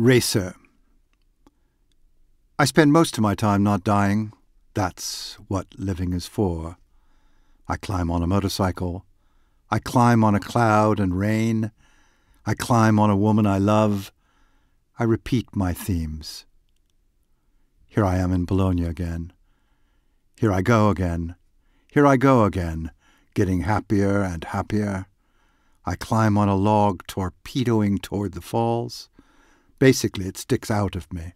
Racer. I spend most of my time not dying. That's what living is for. I climb on a motorcycle. I climb on a cloud and rain. I climb on a woman I love. I repeat my themes. Here I am in Bologna again. Here I go again. Here I go again, getting happier and happier. I climb on a log torpedoing toward the falls. Basically, it sticks out of me.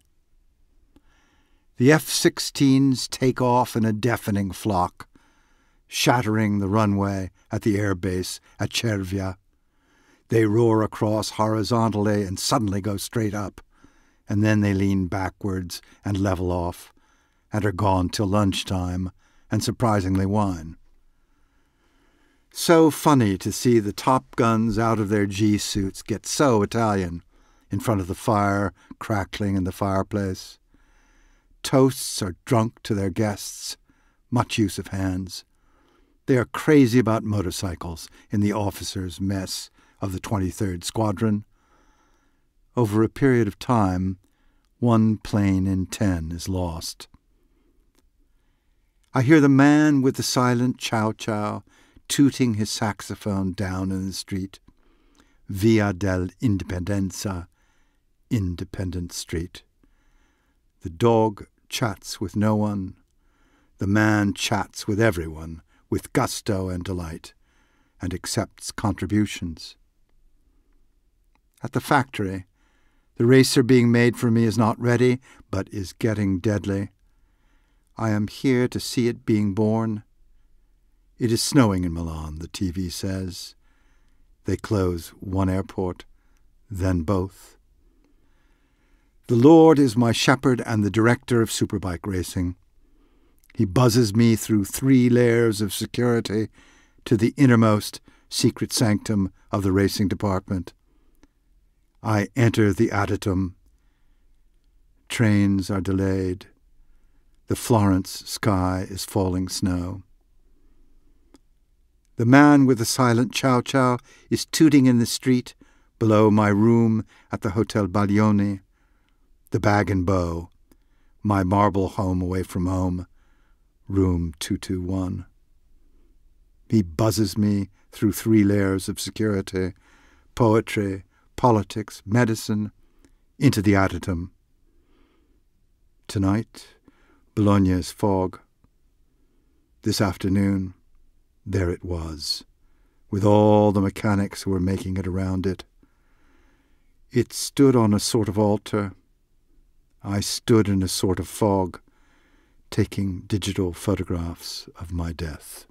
The F 16s take off in a deafening flock, shattering the runway at the air base at Cervia. They roar across horizontally and suddenly go straight up, and then they lean backwards and level off, and are gone till lunchtime, and surprisingly whine. So funny to see the top guns out of their G suits get so Italian in front of the fire crackling in the fireplace. Toasts are drunk to their guests, much use of hands. They are crazy about motorcycles in the officers' mess of the 23rd Squadron. Over a period of time, one plane in ten is lost. I hear the man with the silent chow chow tooting his saxophone down in the street. Via del Indipendenza, Independent Street. The dog chats with no one. The man chats with everyone with gusto and delight, and accepts contributions. At the factory, the racer being made for me is not ready, but is getting deadly. I am here to see it being born. It is snowing in Milan, the TV says. They close one airport, then both. The Lord is my shepherd and the director of superbike racing. He buzzes me through three layers of security to the innermost secret sanctum of the racing department. I enter the adytum. Trains are delayed. The Florence sky is falling snow. The man with the silent chow chow is tooting in the street below my room at the Hotel Baglioni. The bag and bow, my marble home away from home, room 221. He buzzes me through three layers of security, poetry, politics, medicine, into the adytum. Tonight, Bologna's fog. This afternoon, there it was, with all the mechanics who were making it around it. It stood on a sort of altar. I stood in a sort of fog, taking digital photographs of my death.